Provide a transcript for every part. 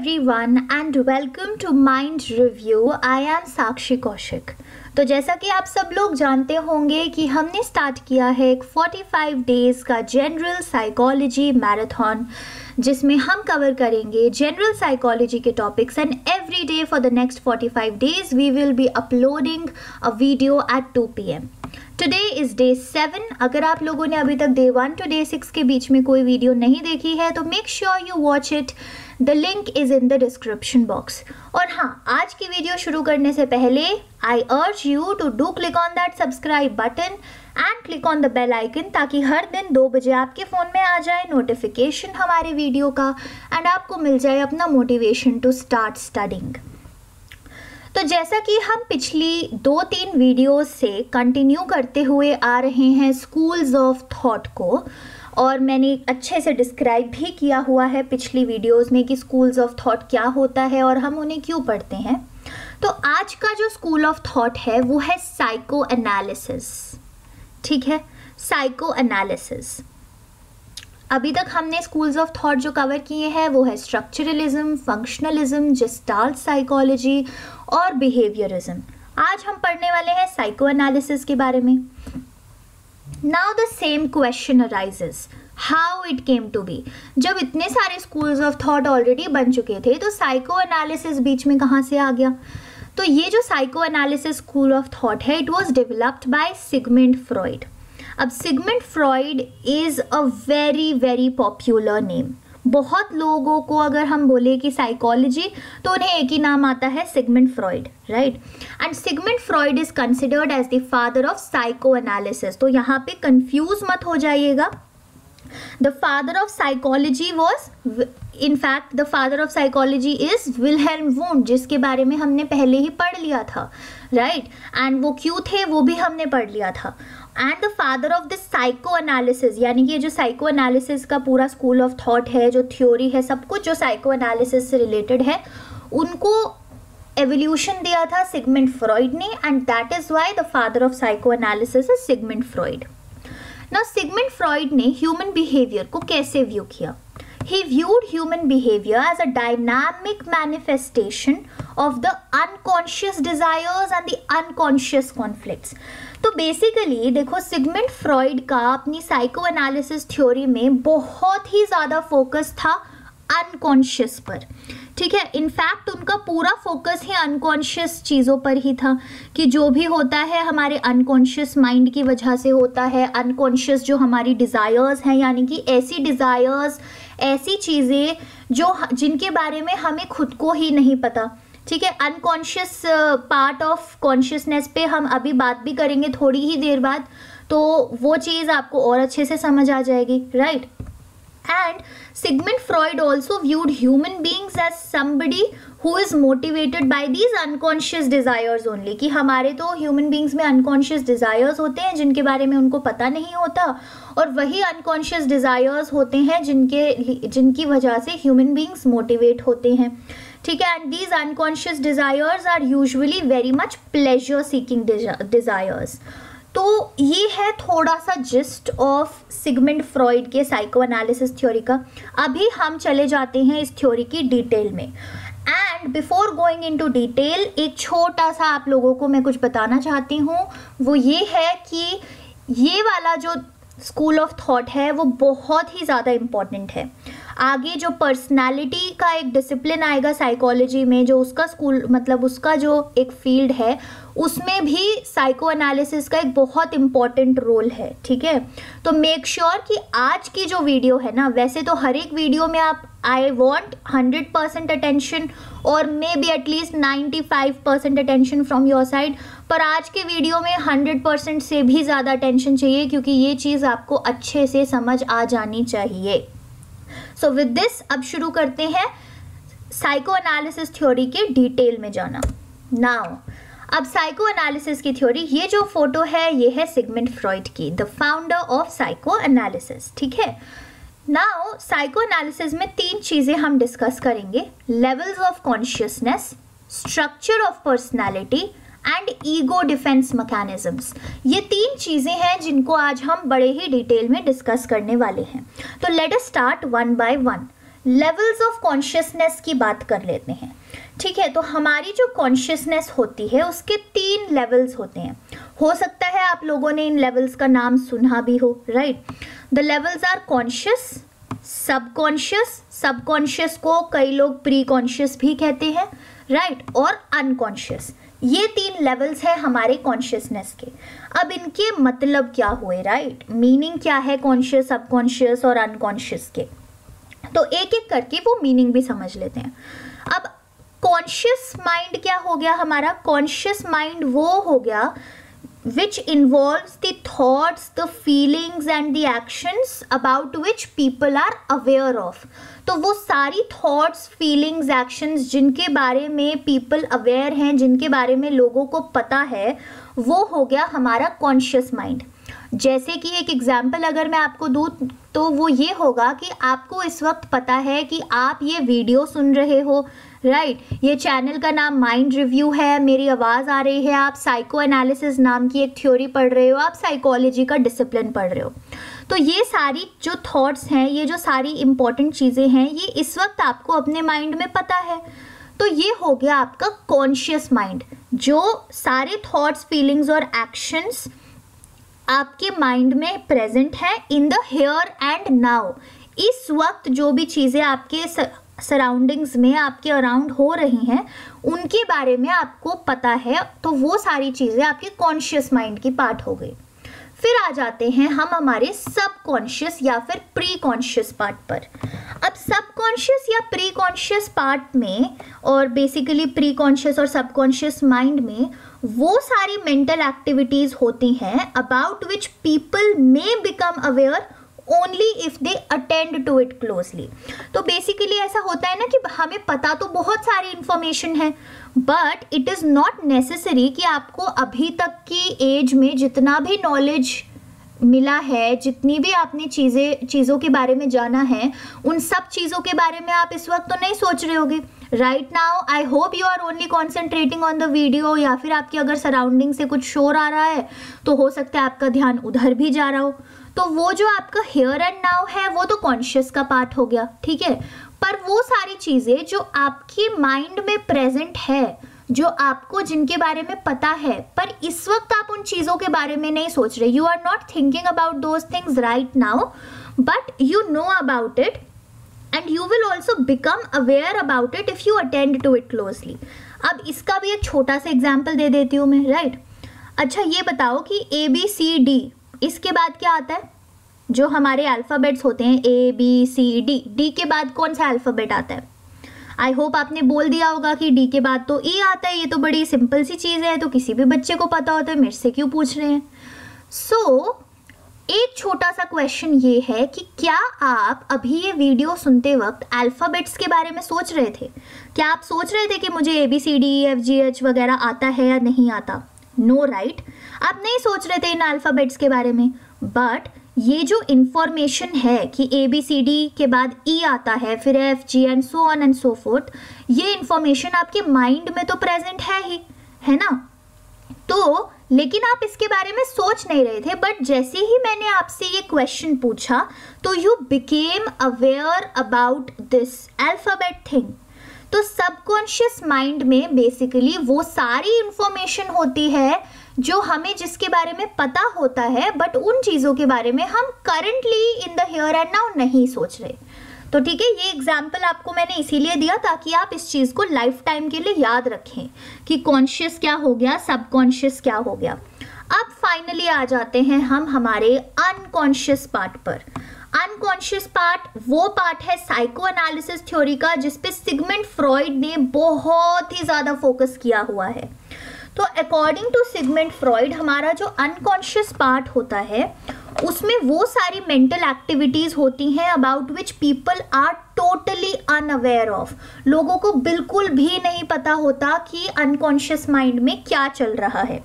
everyone and welcome to Mind Review. I am Sakshi Kaushik. तो जैसा कि आप सब लोग जानते होंगे कि हमने स्टार्ट किया है एक 45 डेज़ का जनरल साइकोलॉजी मैराथन जिसमें हम कवर करेंगे जनरल साइकोलॉजी के topics and every day for the next 45 days we will be uploading a video at 2 PM today is day seven अगर आप लोगों ने अभी तक day one to day six के बीच में कोई वीडियो नहीं देखी है तो make sure you watch it the link is in the description box और हाँ आज की वीडियो शुरू करने से पहले I urge you to do click on that subscribe button and click on the bell icon ताकि हर दिन दो बजे आपके फ़ोन में आ जाए नोटिफिकेशन हमारे वीडियो का एंड आपको मिल जाए अपना मोटिवेशन टू स्टार्ट स्टडिंग तो जैसा कि हम पिछली दो तीन वीडियोस से कंटिन्यू करते हुए आ रहे हैं स्कूल्स ऑफ़ थॉट को और मैंने अच्छे से डिस्क्राइब भी किया हुआ है पिछली वीडियोस में कि स्कूल्स ऑफ़ थॉट क्या होता है और हम उन्हें क्यों पढ़ते हैं। तो आज का जो स्कूल ऑफ़ थॉट है, वो है साइको एनालिसिस ठीक है? साइको एनालिसिस अभी तक हमने स्कूल्स ऑफ़ थॉट जो कवर किए हैं, वो है स्ट्रक्चरलिज्म फंक्शनलिज्म जस्टाल्ट साइकोलॉजी और बिहेवियरिज्म आज हम पढ़ने वाले हैं साइको एनालिसिस के बारे में। Now the same question arises how it came to be जब इतने सारे स्कूल्स ऑफ़ थॉट ऑलरेडी बन चुके थे तो साइको एनालिसिस बीच में कहाँ से आ गया? तो ये जो psycho analysis school of thought है it was developed by Sigmund Freud अब Sigmund Freud is a very very popular name बहुत लोगों को अगर हम बोले कि साइकोलॉजी तो उन्हें एक ही नाम आता है Sigmund Freud right and Sigmund Freud is considered as the father of psycho analysis तो यहाँ पे कंफ्यूज मत हो जाइएगा। The father of psychology was in fact the father of psychology is Wilhelm Wundt जिसके बारे में हमने पहले ही पढ़ लिया था राइट right? एंड वो क्यों थे, वो भी हमने पढ़ लिया था। And the father of this psycho analysis यानी कि जो साइको एनालिसिस का पूरा स्कूल ऑफ़ थॉट है, जो थ्योरी है, सब कुछ जो साइको एनालिसिस से रिलेटेड है, उनको एवोल्यूशन दिया था सिगमेंट फ्रॉइड ने and that is why the father of psycho analysis is Sigmund Freud ना सिगमेंट फ्रॉइड ने ह्यूमन बिहेवियर को कैसे व्यू किया? He viewed human behavior as a dynamic manifestation of the unconscious desires and the unconscious conflicts. तो basically देखो Sigmund Freud का अपनी psycho analysis theory में बहुत ही ज़्यादा फोकस था अनकॉन्शियस पर। ठीक है? इनफैक्ट उनका पूरा फोकस ही अनकॉन्शियस चीज़ों पर ही था कि जो भी होता है हमारे अनकॉन्शियस माइंड की वजह से होता है। अनकॉन्शियस जो हमारी डिज़ायर्स हैं, यानी कि ऐसी डिज़ायर्स ऐसी चीज़ें जो जिनके बारे में हमें खुद को ही नहीं पता। ठीक है अनकॉन्शियस पार्ट ऑफ़ कॉन्शियसनेस पे हम अभी बात भी करेंगे थोड़ी ही देर बाद तो वो चीज़ आपको और अच्छे से समझ आ जाएगी right and Sigmund Freud also viewed human beings as somebody who is motivated by these unconscious desires only कि हमारे तो ह्यूमन बींग्स में अनकॉन्शियस डिज़ायर्स होते हैं, जिनके बारे में उनको पता नहीं होता, और वही अनकॉन्शियस डिज़ायर्स होते हैं जिनके, जिनकी वजह से ह्यूमन बींग्स मोटिवेट होते हैं। ठीक है? And these unconscious desires are usually very much pleasure seeking desires तो ये है थोड़ा सा जिस्ट ऑफ़ सिगमेंट फ्रॉइड के साइको एनालिसिस थ्योरी का। अभी हम चले जाते हैं इस थ्योरी की डिटेल में। And before going into detail एक छोटा सा आप लोगों को मैं कुछ बताना चाहती हूँ। वो ये है कि ये वाला जो स्कूल ऑफ़ थॉट है, वो बहुत ही ज़्यादा इंपॉर्टेंट है। आगे जो पर्सनालिटी का एक डिसिप्लिन आएगा साइकोलॉजी में, जो उसका स्कूल मतलब उसका जो एक फ़ील्ड है, उसमें भी साइको एनालिसिस का एक बहुत इंपॉर्टेंट रोल है, ठीक है? तो मेक श्योर sure कि आज की जो वीडियो है ना, वैसे तो हर एक वीडियो में आप I want hundred percent attention और maybe at least ninety five percent attention from your side पर आज के वीडियो में हंड्रेड परसेंट से भी ज़्यादा अटेंशन चाहिए, क्योंकि ये चीज़ आपको अच्छे से समझ आ जानी चाहिए। सो विद दिस अब शुरू करते हैं साइको एनालिसिस थ्योरी के डिटेल में जाना। नाउ अब साइको एनालिसिस की थ्योरी ये जो फ़ोटो है, ये है सिगमेंट फ्रॉइड की the founder of psycho analysis ठीक है? नाउ साइको एनालिसिस में तीन चीज़ें हम डिस्कस करेंगे levels of consciousness structure of personality and ego defence mechanisms ये तीन चीज़ें हैं जिनको आज हम बड़े ही डिटेल में डिस्कस करने वाले हैं। तो let us start one by one levels of consciousness की बात कर लेते हैं। ठीक है तो हमारी जो कॉन्शियसनेस होती है, उसके तीन लेवल्स होते हैं। हो सकता है आप लोगों ने इन लेवल्स का नाम सुना भी हो right the levels are conscious subconscious subconscious को कई लोग प्री कॉन्शियस भी कहते हैं राइट right? और अनकॉन्शियस ये तीन लेवल्स है हमारे कॉन्शियसनेस के। अब इनके मतलब क्या हुए राइट? मीनिंग क्या है कॉन्शियस सबकॉन्शियस और अनकॉन्शियस के? तो एक एक करके वो मीनिंग भी समझ लेते हैं। अब कॉन्शियस माइंड क्या हो गया हमारा? कॉन्शियस माइंड वो हो गया which involves the thoughts, the feelings and the actions about which people are aware of. तो वो सारी थॉट्स फीलिंग्स एक्शंस जिनके बारे में पीपल अवेयर हैं जिनके बारे में लोगों को पता है वो हो गया हमारा कॉन्शियस माइंड जैसे कि एक एग्ज़ाम्पल अगर मैं आपको दूँ तो वो ये होगा कि आपको इस वक्त पता है कि आप ये वीडियो सुन रहे हो राइट right. ये चैनल का नाम माइंड रिव्यू है, मेरी आवाज़ आ रही है, आप साइको एनालिसिस नाम की एक थ्योरी पढ़ रहे हो, आप साइकोलॉजी का डिसिप्लिन पढ़ रहे हो। तो ये सारी जो थॉट्स हैं, ये जो सारी इंपॉर्टेंट चीज़ें हैं, ये इस वक्त आपको अपने माइंड में पता है। तो ये हो गया आपका कॉन्शियस माइंड जो सारे थॉट्स फीलिंग्स और एक्शंस आपके माइंड में प्रेजेंट है in the here and now इस वक्त जो भी चीज़ें आपके सराउंडिंग्स में आपके अराउंड हो रही हैं, उनके बारे में आपको पता है तो वो सारी चीज़ें आपके कॉन्शियस माइंड की पार्ट हो गई। फिर आ जाते हैं हम हमारे सब कॉन्शियस या फिर प्री कॉन्शियस पार्ट पर। अब सब कॉन्शियस या प्री कॉन्शियस पार्ट में और बेसिकली प्री कॉन्शियस और सब कॉन्शियस माइंड में वो सारी मेंटल एक्टिविटीज़ होती हैं about which people may become aware only if they attend to it closely तो बेसिकली ऐसा होता है ना कि हमें पता तो बहुत सारी इंफॉर्मेशन है but it is not necessary कि आपको अभी तक की एज में जितना भी नॉलेज मिला है, जितनी भी आपने चीज़ें, चीज़ों के बारे में जाना है, उन सब चीज़ों के बारे में आप इस वक्त तो नहीं सोच रहे होगे। Right now I hope you are only concentrating on the video या फिर आपकी अगर सराउंडिंग से कुछ शोर आ रहा है तो हो सकता है आपका ध्यान उधर भी जा रहा हो। तो वो जो आपका हेयर एंड नाउ है, वो तो कॉन्शियस का पार्ट हो गया, ठीक है पर वो सारी चीज़ें जो आपके माइंड में प्रेजेंट है, जो आपको जिनके बारे में पता है, पर इस वक्त आप उन चीज़ों के बारे में नहीं सोच रहे you are not thinking about those things right now but you know about it and you will also become aware about it if you attend to it closely अब इसका भी एक छोटा सा एग्ज़ाम्पल दे देती हूँ मैं राइट right? अच्छा ये बताओ कि ए बी सी डी इसके बाद क्या आता है? जो हमारे अल्फ़ाबेट्स होते हैं A B C D D के बाद कौन सा अल्फ़ाबेट आता है? आई होप आपने बोल दिया होगा कि डी के बाद तो ए आता है ये तो बड़ी सिंपल सी चीज़ है तो किसी भी बच्चे को पता होता है मेरे से क्यों पूछ रहे हैं? सो so, एक छोटा सा क्वेश्चन ये है कि क्या आप अभी ये वीडियो सुनते वक्त अल्फ़ाबेट्स के बारे में सोच रहे थे? क्या आप सोच रहे थे कि मुझे A B C D F G H वगैरह आता है या नहीं आता? No no, right right? आप नहीं सोच रहे थे इन अल्फ़ाबेट्स के बारे में। बट ये जो इन्फॉर्मेशन है कि ए बी सी डी के बाद ई e आता है फिर F G and so on and so forth ये इन्फॉर्मेशन आपके माइंड में तो प्रेजेंट है ही है ना? तो लेकिन आप इसके बारे में सोच नहीं रहे थे बट जैसे ही मैंने आपसे ये क्वेश्चन पूछा तो you became aware about this alphabet thing तो सबकॉन्शियस माइंड में बेसिकली वो सारी इंफॉर्मेशन होती है जो हमें जिसके बारे में पता होता है बट उन चीज़ों के बारे में हम currently in the here and now नहीं सोच रहे। तो ठीक है, ये एग्ज़ाम्पल आपको मैंने इसीलिए दिया ताकि आप इस चीज़ को लाइफ टाइम के लिए याद रखें कि कॉन्शियस क्या हो गया सबकॉन्शियस क्या हो गया। अब फाइनली आ जाते हैं हम हमारे अनकॉन्शियस पार्ट पर। अनकॉन्शियस पार्ट वो पार्ट है साइको एनालिसिस थ्योरी का, जिसपे सिगमेंट फ्रॉइड ने बहुत ही ज़्यादा फोकस किया हुआ है। तो अकॉर्डिंग टू सिगमेंट फ्रॉइड हमारा जो अनकॉन्शियस पार्ट होता है, उसमें वो सारी मेंटल एक्टिविटीज़ होती हैं about which people are totally unaware of लोगों को बिल्कुल भी नहीं पता होता कि अनकॉन्शियस माइंड में क्या चल रहा है।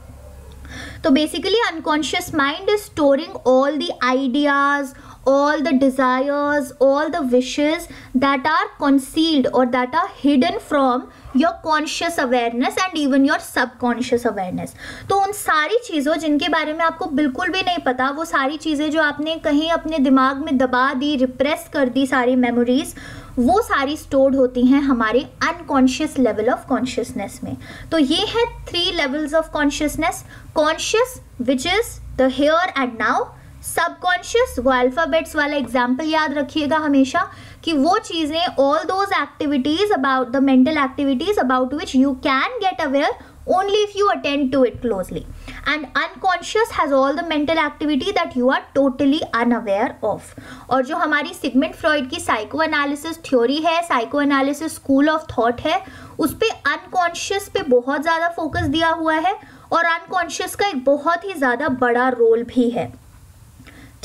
तो basically unconscious mind is storing all the ideas all the desires, all the wishes that are concealed or that are hidden from your conscious awareness and even your subconscious awareness. तो उन सारी चीज़ों जिनके बारे में आपको बिल्कुल भी नहीं पता वो सारी चीज़ें जो आपने कहीं अपने दिमाग में दबा दी रिप्रेस कर दी सारी मेमोरीज वो सारी स्टोर्ड होती हैं हमारे अनकॉन्शियस लेवल ऑफ़ कॉन्शियसनेस में तो ये है three levels of consciousness conscious which is the here and now subconscious वो अल्फ़ाबेट्स वाला एग्ज़ाम्पल याद रखिएगा हमेशा कि वो चीज़ें all those activities about the mental activities about which you can get aware only if you attend to it closely. And unconscious has all the mental activity that you are totally unaware of. और जो हमारी Sigmund Freud की psycho analysis theory है psycho analysis school of thought है, उस पर unconscious पे बहुत ज़्यादा फोकस दिया हुआ है और अनकॉन्शियस का एक बहुत ही ज़्यादा बड़ा रोल भी है।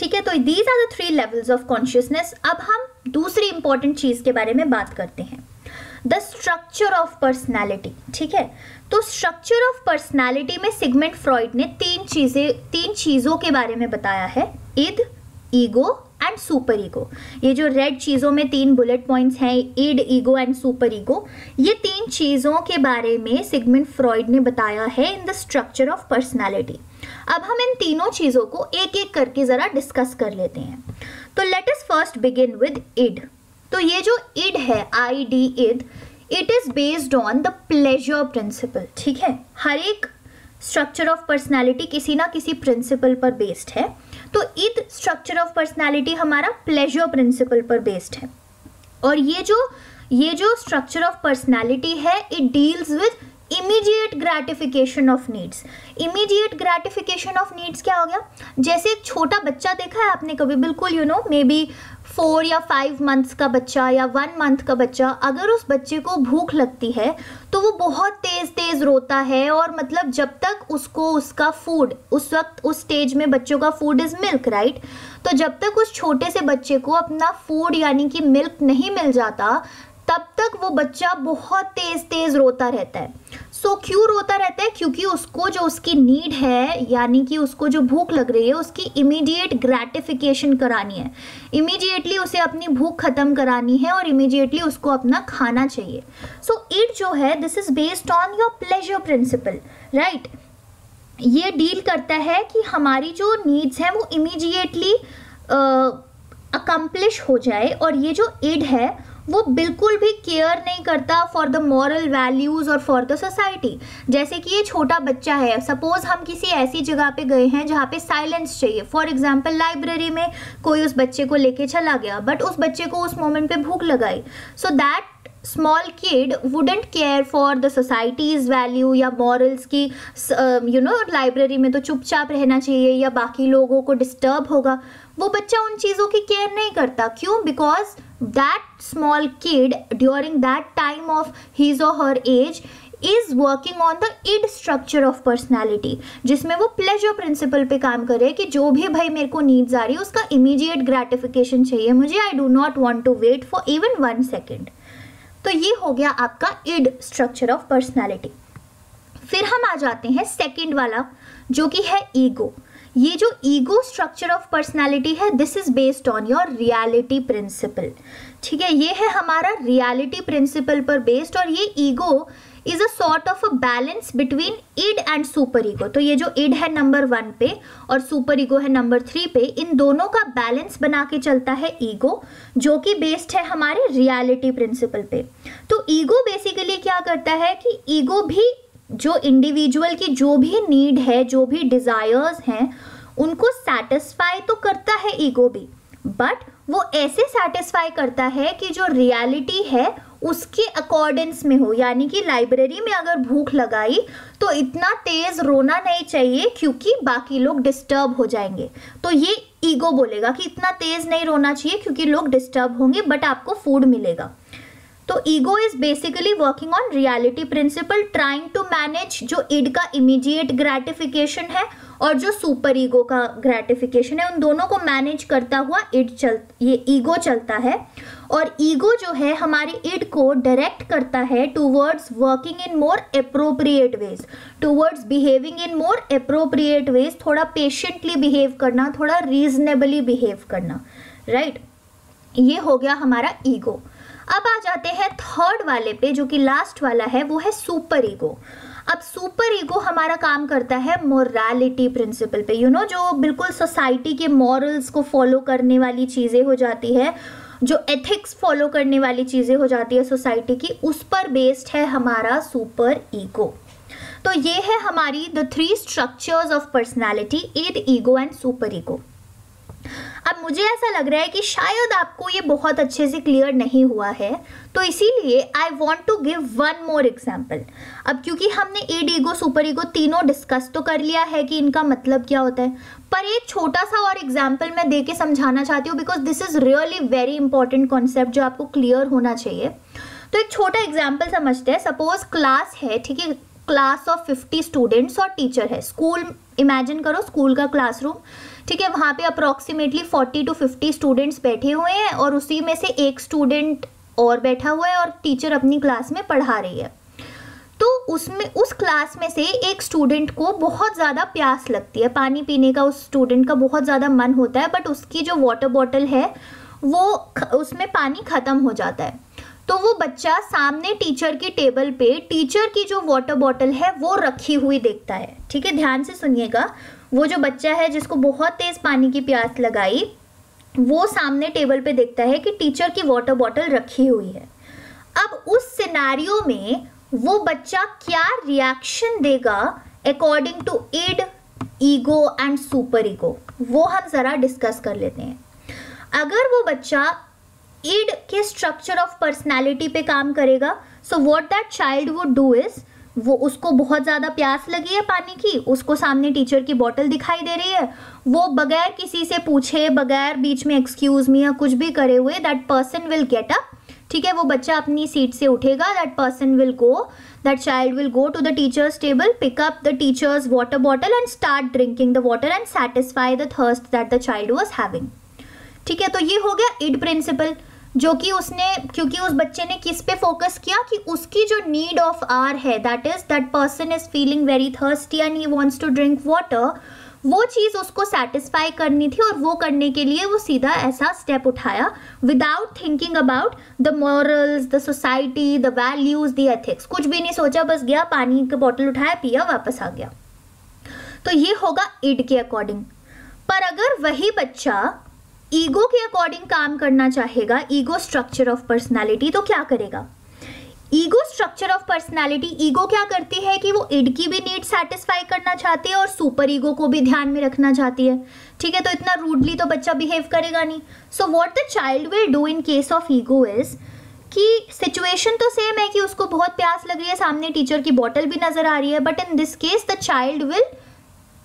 ठीक है तो these are the three levels of consciousness अब हम दूसरी इंपॉर्टेंट चीज़ के बारे में बात करते हैं। द स्ट्रक्चर ऑफ़ पर्सनैलिटी ठीक है? तो स्ट्रक्चर ऑफ़ पर्सनैलिटी में सिगमेंट फ्रॉइड ने तीन चीज़ें, तीन चीज़ों के बारे में बताया है। Id ego and super ego ये जो रेड चीज़ों में तीन बुलेट पॉइंट्स हैं id ego and super ego ये तीन चीज़ों के बारे में सिगमेंट फ्रॉइड ने बताया है in the structure of personality अब हम इन तीनों चीज़ों को एक एक करके ज़रा डिस्कस कर लेते हैं। तो लेट इस फ़र्स्ट बिगिन विद इड तो ये जो इड है I D id it is based on the pleasure principle ठीक है? हर एक स्ट्रक्चर ऑफ़ पर्सनैलिटी किसी ना किसी प्रिंसिपल पर बेस्ड है। तो इद स्ट्रक्चर ऑफ़ पर्सनैलिटी हमारा प्लेजर प्रिंसिपल पर बेस्ड है। और ये जो ये जो स्ट्रक्चर ऑफ़ पर्सनैलिटी है it deals with immediate gratification of needs. Immediate gratification of needs क्या हो गया? जैसे एक छोटा बच्चा देखा है आपने कभी? बिल्कुल you know maybe four या फाइव मंथ्स का बच्चा या वन मंथ का बच्चा, अगर उस बच्चे को भूख लगती है तो वो बहुत तेज़ तेज़ रोता है और मतलब जब तक उसको उसका फ़ूड उस वक्त, उस स्टेज में बच्चों का फ़ूड इज़ मिल्क राइट तो जब तक उस छोटे से बच्चे को अपना फ़ूड यानी कि मिल्क नहीं मिल जाता तब तक वो बच्चा बहुत तेज तेज रोता रहता है। सो so, क्यों रोता रहता है? क्योंकि उसको जो उसकी नीड है यानी कि उसको जो भूख लग रही है उसकी इमीडिएट ग्रेटिफिकेशन करानी है। इमीडिएटली उसे अपनी भूख खत्म करानी है और इमीडिएटली उसको अपना खाना चाहिए। सो so, इट जो है this is based on your pleasure principle right ये डील करता है कि हमारी जो नीड्स हैं वो इमीडिएटली अकम्प्लिश हो जाए और ये जो इड है वो बिल्कुल भी केयर नहीं करता फॉर द मॉरल वैल्यूज़ और फॉर द सोसाइटी जैसे कि ये छोटा बच्चा है सपोज़ हम किसी ऐसी जगह पे गए हैं जहाँ पे साइलेंस चाहिए. फॉर एग्ज़ाम्पल लाइब्रेरी में कोई उस बच्चे को लेके चला गया बट उस बच्चे को उस मोमेंट पे भूख लगाई. So that small kid wouldn't care for the society's values या मॉरल्स की यू नो लाइब्रेरी में तो चुपचाप रहना चाहिए या बाकी लोगों को डिस्टर्ब होगा. वो बच्चा उन चीज़ों की केयर नहीं करता। क्यों? Because that small kid during that time of his or her age is working on the id structure of personality जिसमें वो प्लेजर प्रिंसिपल पे काम करे कि जो भी भाई मेरे को नीड्स आ रही है, उसका इमीडिएट ग्रेटिफिकेशन चाहिए मुझे। I do not want to wait for even one second तो ये हो गया आपका इड स्ट्रक्चर ऑफ़ पर्सनैलिटी फिर हम आ जाते हैं सेकेंड वाला, जो कि है ईगो ये जो ईगो स्ट्रक्चर ऑफ़ पर्सनैलिटी है this is based on your reality principle ठीक है, ये है हमारा रियलिटी प्रिंसिपल पर बेस्ड और ये ego is a sort of a balance between id and super ego तो ये जो इड है नंबर वन पे और सुपर ईगो है नंबर थ्री पे, इन दोनों का बैलेंस बना के चलता है ईगो जो कि बेस्ड है हमारे रियलिटी प्रिंसिपल पे. तो ईगो बेसिकली क्या करता है कि ईगो भी जो इंडिविजुअल की जो भी नीड है, जो भी डिज़ायर्स हैं, उनको सेटिस्फाई तो करता है ईगो भी बट वो ऐसे सेटिस्फाई करता है कि जो रियलिटी है, उसके अकॉर्डेंस में हो। यानी कि लाइब्रेरी में अगर भूख लगाई तो इतना तेज रोना नहीं चाहिए क्योंकि बाकी लोग डिस्टर्ब हो जाएँगे। तो ये ईगो बोलेगा कि इतना तेज नहीं रोना चाहिए क्योंकि लोग डिस्टर्ब होंगे बट आपको फ़ूड मिलेगा। तो ego is basically working on reality principle trying to manage जो इड का इमीडिएट ग्रेटिफिकेशन है और जो सुपर ईगो का ग्रेटिफिकेशन है, उन दोनों को मैनेज करता हुआ इड चल, ये ईगो चलता है और ईगो जो है, हमारे इड को डायरेक्ट करता है towards working in more appropriate ways towards behaving in more appropriate ways थोड़ा पेशेंटली बिहेव करना, थोड़ा रीजनेबली बिहेव करना राइट right? ये हो गया हमारा ईगो अब आ जाते हैं थर्ड वाले पे जो कि लास्ट वाला है वो है सुपर ईगो अब सुपर ईगो हमारा काम करता है मोरालिटी प्रिंसिपल पे. यू you नो know, जो बिल्कुल सोसाइटी के मॉरल्स को फॉलो करने वाली चीज़ें हो जाती है जो एथिक्स फॉलो करने वाली चीज़ें हो जाती है सोसाइटी की उस पर बेस्ड है हमारा सुपर ईगो तो ये है हमारी the three structures of personality id ego and super ego अब मुझे ऐसा लग रहा है कि शायद आपको ये बहुत अच्छे से क्लियर नहीं हुआ है तो इसीलिए I want to give one more example अब क्योंकि हमने एड ईगो सुपर ईगो तीनों डिस्कस तो कर लिया है कि इनका मतलब क्या होता है, पर एक छोटा सा और एग्ज़ाम्पल मैं दे के समझाना चाहती हूँ because this is really very important concept जो आपको क्लियर होना चाहिए। तो एक छोटा एग्ज़ाम्पल समझते हैं। सपोज़ क्लास है, ठीक है? क्लास ऑफ़ फिफ्टी स्टूडेंट्स और टीचर है। स्कूल इमेजिन करो स्कूल का क्लासरूम ठीक है, वहाँ पे approximately forty to fifty students बैठे हुए हैं और उसी में से एक स्टूडेंट और बैठा हुआ है और टीचर अपनी क्लास में पढ़ा रही है। तो उसमें, उस क्लास में से एक स्टूडेंट को बहुत ज़्यादा प्यास लगती है। पानी पीने का उस स्टूडेंट का बहुत ज़्यादा मन होता है बट उसकी जो वाटर बॉटल है, वो उसमें पानी ख़त्म हो जाता है। तो वो बच्चा सामने टीचर की टेबल पे, टीचर की जो वाटर बॉटल है, वो रखी हुई देखता है। ठीक है? ध्यान से सुनिएगा। वो जो बच्चा है, जिसको बहुत तेज पानी की प्यास लगाई, वो सामने टेबल पे देखता है कि टीचर की वाटर बॉटल रखी हुई है। अब उस सिनारियो में वो बच्चा क्या रिएक्शन देगा according to id ego and super ego वो हम ज़रा डिस्कस कर लेते हैं। अगर वो बच्चा इड के स्ट्रक्चर ऑफ़ पर्सनैलिटी पे काम करेगा। So what that child would do is वो उसको बहुत ज़्यादा प्यास लगी है पानी की, उसको सामने टीचर की बॉटल दिखाई दे रही है। वो बगैर किसी से पूछे, बगैर बीच में एक्सक्यूज मी या कुछ भी करे हुए that person will get up ठीक है, वो बच्चा अपनी सीट से उठेगा that person will go that child will go to the teacher's table pick up the teacher's water bottle and start drinking the water and satisfy the thirst that the child was having ठीक है तो ये हो गया end principal जो कि उसने, क्योंकि उस बच्चे ने किस पे फोकस किया? कि उसकी जो नीड ऑफ़ आर है that is that person is feeling very thirsty and he wants to drink water वो चीज़ उसको सेटिस्फाई करनी थी और वो करने के लिए वो सीधा ऐसा स्टेप उठाया without thinking about the morals the society the values the ethics कुछ भी नहीं सोचा, बस गया, पानी का बॉटल उठाया, पिया, वापस आ गया। तो ये होगा इड के अकॉर्डिंग पर अगर वही बच्चा ईगो के अकॉर्डिंग काम करना चाहेगा ईगो स्ट्रक्चर ऑफ़ पर्सनैलिटी तो क्या करेगा? Ego structure of personality ego क्या करती है कि वो इड की भी नीड सेटिस्फाई करना चाहती है और सुपर ईगो को भी ध्यान में रखना चाहती है। ठीक है तो इतना रूडली तो बच्चा बिहेव करेगा नहीं। So what the child will do in case of ego is कि सिचुएशन तो सेम है कि उसको बहुत प्यास लग रही है, सामने टीचर की बॉटल भी नज़र आ रही है but in this case the child will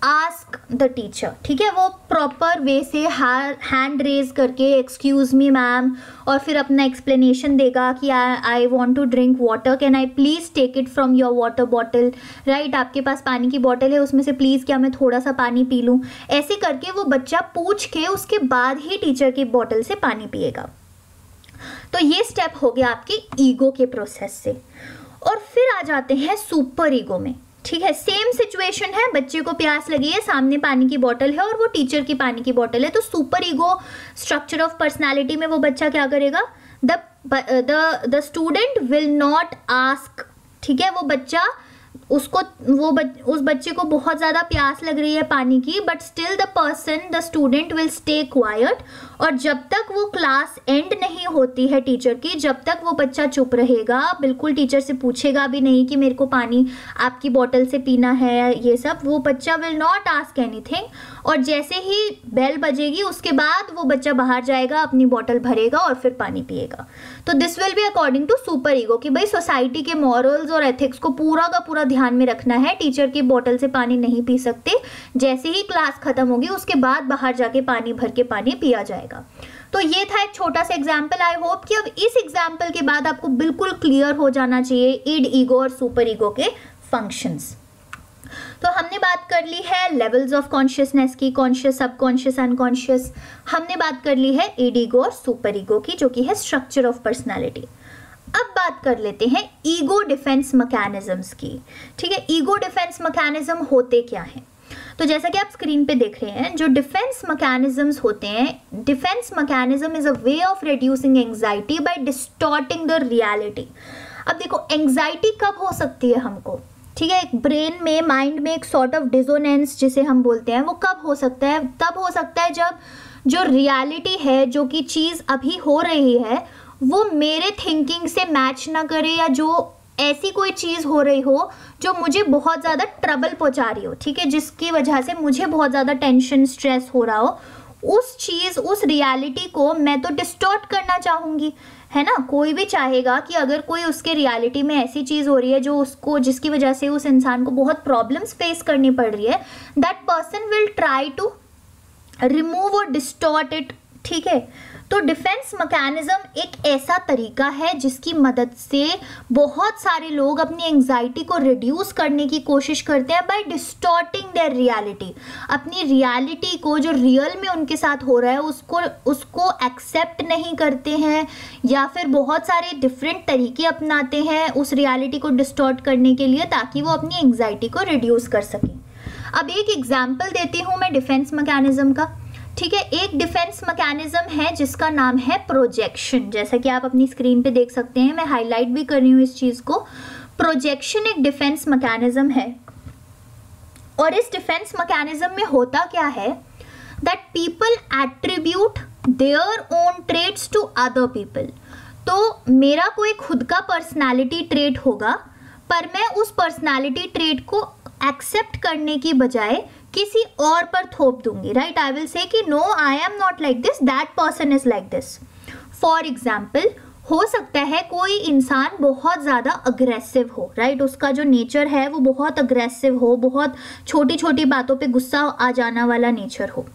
ask the teacher ठीक है? वो प्रॉपर वे से हैंड रेज करके एक्सक्यूज मी मैम और फिर अपना एक्सप्लेनेशन देगा कि I want to drink water can I please take it from your water bottle right आपके पास पानी की बॉटल है, उसमें से प्लीज़ क्या मैं थोड़ा सा पानी पी लूँ? ऐसे करके वो बच्चा पूछ के उसके बाद ही टीचर की बॉटल से पानी पिएगा। तो ये स्टेप हो गया आपके ईगो के प्रोसेस से। और फिर आ जाते हैं सुपर ईगो में। ठीक है सेम सिचुएशन है, बच्चे को प्यास लगी है, सामने पानी की बॉटल है और वो टीचर की पानी की बॉटल है तो super ego structure of personality में वो बच्चा क्या करेगा? The the student will not ask ठीक है, वो बच्चा उसको वो बच, उस बच्चे को बहुत ज़्यादा प्यास लग रही है पानी की but still the person the student will stay quiet और जब तक वो क्लास एंड नहीं होती है टीचर की जब तक वो बच्चा चुप रहेगा बिल्कुल टीचर से पूछेगा भी नहीं कि मेरे को पानी आपकी बॉटल से पीना है ये सब वो बच्चा विल नॉट आस्क एनीथिंग और जैसे ही बेल बजेगी, उसके बाद वो बच्चा बाहर जाएगा, अपनी बॉटल भरेगा और फिर पानी पिएगा। तो this will be according to super ego कि भाई सोसाइटी के मॉरल्स और एथिक्स को पूरा का पूरा ध्यान में रखना है। टीचर की बॉटल से पानी नहीं पी सकते। जैसे ही क्लास खत्म होगी, उसके बाद बाहर जाके पानी भर के पानी पिया जाएगा। तो ये था एक छोटा सा एग्ज़ाम्पल आई होप कि अब इस एग्ज़ाम्पल के बाद आपको बिल्कुल क्लियर हो जाना चाहिए इड ईगो और सुपर ईगो के फ़ंक्शंस तो हमने बात कर ली है लेवल्स ऑफ़ कॉन्शियसनेस की कॉन्शियस सबकॉन्शियस अनकॉन्शियस हमने बात कर ली है ईडीगो और सुपर ईगो की, जो कि है स्ट्रक्चर ऑफ़ पर्सनैलिटी अब बात कर लेते हैं ईगो डिफेंस मैकेनिज्म्स की। ठीक है, ईगो डिफेंस मैकेनिज्म होते क्या हैं? तो जैसा कि आप स्क्रीन पे देख रहे हैं, जो डिफेंस मैकेनिज्म्स होते हैं, defence mechanism is a way of reducing anxiety by distorting the reality अब देखो एंग्जाइटी कब हो सकती है हमको? ठीक है ब्रेन में माइंड में एक सॉर्ट ऑफ़ डिजोनेंस जिसे हम बोलते हैं, वो कब हो सकता है? तब हो सकता है जब जो रियलिटी है, जो कि चीज़ अभी हो रही है, वो मेरे थिंकिंग से मैच ना करे या जो ऐसी कोई चीज़ हो रही हो, जो मुझे बहुत ज़्यादा ट्रबल पहुँचा रही हो, ठीक है? जिसकी वजह से मुझे बहुत ज़्यादा टेंशन स्ट्रेस हो रहा हो, उस चीज़, उस रियलिटी को मैं तो डिस्टॉर्ट करना चाहूँगी। है ना? कोई भी चाहेगा कि अगर कोई उसके रियलिटी में ऐसी चीज़ हो रही है जो उसको, जिसकी वजह से उस इंसान को बहुत प्रॉब्लम्स फेस करनी पड़ रही है that person will try to remove और डिस्टॉट इट ठीक है? तो डिफेंस मैकेनिज्म एक ऐसा तरीका है जिसकी मदद से बहुत सारे लोग अपनी एंजाइटी को रिड्यूस करने की कोशिश करते हैं बाय डिस्टॉर्टिंग देयर रियलिटी अपनी रियलिटी को जो रियल में उनके साथ हो रहा है, उसको उसको एक्सेप्ट नहीं करते हैं या फिर बहुत सारे डिफरेंट तरीके अपनाते हैं उस रियलिटी को डिस्टॉर्ट करने के लिए ताकि वो अपनी एंजाइटी को रिड्यूस कर सकें। अब एक एग्ज़ाम्पल देती हूँ मैं डिफेंस मैकेनिज्म का। ठीक है, एक डिफेंस मैकेनिज्म है जिसका नाम है प्रोजेक्शन जैसा कि आप अपनी स्क्रीन पे देख सकते हैं, मैं हाईलाइट भी कर रही हूँ इस चीज़ को। प्रोजेक्शन एक डिफेंस मैकेनिज्म है। और इस डिफेंस मैकेनिज्म में होता क्या है? That people attribute their own traits to other people तो मेरा कोई खुद का पर्सनालिटी ट्रेड होगा, पर मैं उस पर्सनालिटी ट्रेड को एक्सेप्ट करने की बजाय किसी और पर थोप दूँगी right I will say no I am not like this that person is like this for example हो सकता है कोई इंसान बहुत ज़्यादा अग्रेसिव हो राइट right? उसका जो नेचर है, वो बहुत अग्रेसिव हो, बहुत छोटी छोटी बातों पे गुस्सा आ जाना वाला नेचर हो।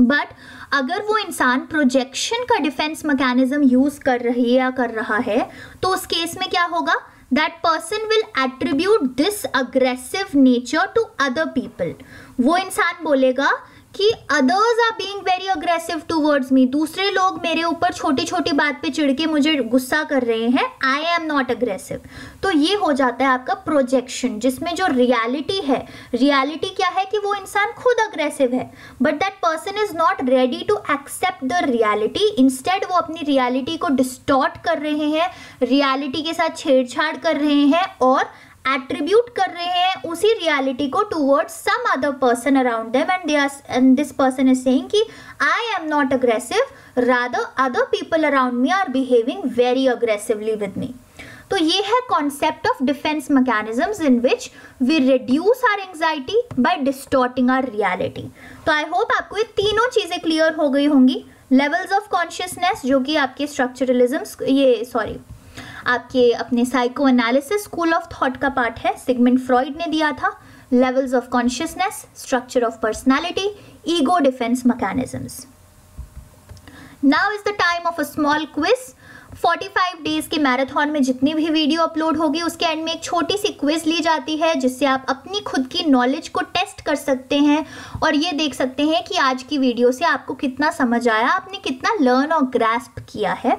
बट अगर वो इंसान प्रोजेक्शन का डिफेंस मैकेनिज्म यूज़ कर रही है या कर रहा है तो उस केस में क्या होगा? That person will attribute this aggressive nature to other people वो इंसान बोलेगा कि others are being very aggressive towards me दूसरे लोग मेरे ऊपर छोटी छोटी बात पे चिढ़ के मुझे गुस्सा कर रहे हैं. आई एम नॉट अग्रेसिव तो ये हो जाता है आपका प्रोजेक्शन जिसमें जो रियलिटी है रियलिटी क्या है कि वो इंसान खुद अग्रेसिव है. But that person is not ready to accept the reality instead वो अपनी रियलिटी को डिस्टॉर्ट कर रहे हैं रियलिटी के साथ छेड़छाड़ कर रहे हैं और एट्रीब्यूट कर रहे हैं उसी रियलिटी को towards some other person around them and they are and this person is saying कि I am not aggressive rather other people around me are behaving very aggressively with me तो ये है concept of defence mechanisms in which we reduce our anxiety by distorting our reality तो I hope आपको ये तीनों चीज़ें clear हो गई होंगी। लेवल्स ऑफ़ कॉन्शियसनेस जो कि आपके स्ट्रक्चरलिज्म ये सॉरी आपके अपने psycho analysis school of thought का पार्ट है। सिगमेंट फ्रॉइड ने दिया था। Levels of consciousness structure of personality ego defence mechanisms now is the time of a small quiz 45 days के मैराथन में जितनी भी वीडियो अपलोड होगी, उसके एंड में एक छोटी सी क्विज ली जाती है, जिससे आप अपनी खुद की नॉलेज को टेस्ट कर सकते हैं और ये देख सकते हैं कि आज की वीडियो से आपको कितना समझ आया, आपने कितना लर्न और ग्रास्प किया है।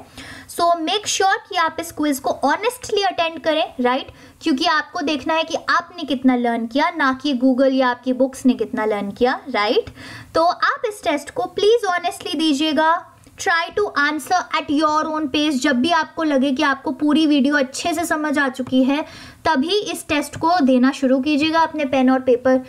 सो मेक श्योर कि आप इस क्विज को ऑनेस्टली अटेंड करें राइट right? क्योंकि आपको देखना है कि आपने कितना लर्न किया, ना कि गूगल या आपकी बुक्स ने कितना लर्न किया राइट right? तो आप इस टेस्ट को प्लीज़ ऑनेस्टली दीजिएगा try to answer at your own pace जब भी आपको लगे कि आपको पूरी वीडियो अच्छे से समझ आ चुकी है, तभी इस टेस्ट को देना शुरू कीजिएगा अपने पेन और पेपर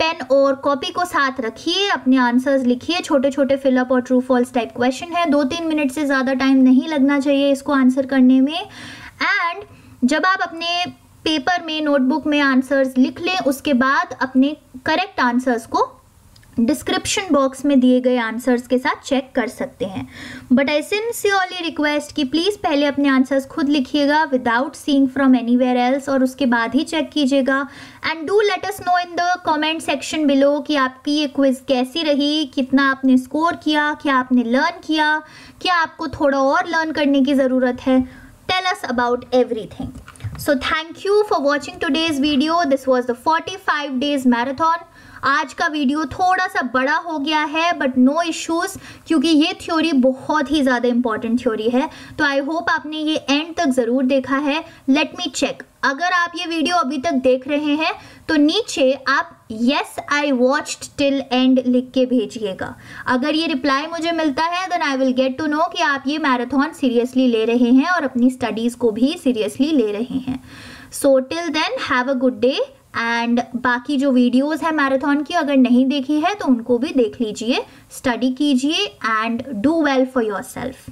पेन और कॉपी को साथ रखिए, अपने आंसर्स लिखिए। छोटे छोटे फिलअप और ट्रू फॉल्स टाइप क्वेश्चन है। दो तीन मिनट से ज़्यादा टाइम नहीं लगना चाहिए इसको आंसर करने में। एंड जब आप अपने पेपर में नोटबुक में आंसर्स लिख लें, उसके बाद अपने करेक्ट आंसर्स को डिस्क्रिप्शन बॉक्स में दिए गए आंसर्स के साथ चेक कर सकते हैं। बट आई सिंसियरली रिक्वेस्ट कि प्लीज़ पहले अपने आंसर्स खुद लिखिएगा without seeing from anywhere else और उसके बाद ही चेक कीजिएगा। And do let us know in the comment section below कि आपकी ये क्विज कैसी रही, कितना आपने स्कोर किया, क्या आपने लर्न किया, क्या आपको थोड़ा और लर्न करने की ज़रूरत है। Tell us about everything thank you for watching today's video this was the forty five days marathon आज का वीडियो थोड़ा सा बड़ा हो गया है बट नो इश्यूज़ क्योंकि ये थ्योरी बहुत ही ज़्यादा इंपॉर्टेंट थ्योरी है। तो आई होप आपने ये एंड तक ज़रूर देखा है। लेट मी चेक अगर आप ये वीडियो अभी तक देख रहे हैं तो नीचे आप yes I watched till end लिख के भेजिएगा। अगर ये रिप्लाई मुझे मिलता है then I will get to know कि आप ये मैराथन सीरियसली ले रहे हैं और अपनी स्टडीज़ को भी सीरियसली ले रहे हैं। So till then have a good day and बाकी जो वीडियोस हैं मैराथन की, अगर नहीं देखी है तो उनको भी देख लीजिए स्टडी कीजिए and do well for yourself